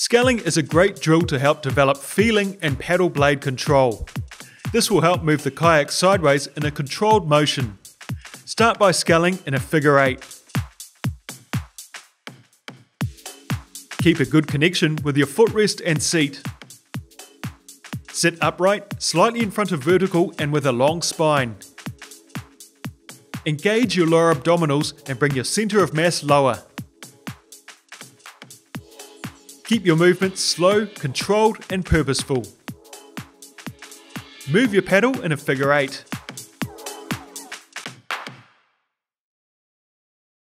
Sculling is a great drill to help develop feeling and paddle blade control. This will help move the kayak sideways in a controlled motion. Start by sculling in a figure eight. Keep a good connection with your footrest and seat. Sit upright, slightly in front of vertical and with a long spine. Engage your lower abdominals and bring your center of mass lower. Keep your movements slow, controlled, and purposeful. Move your paddle in a figure eight.